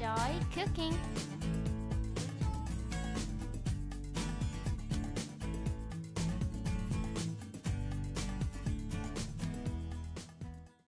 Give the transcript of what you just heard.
enjoy cooking.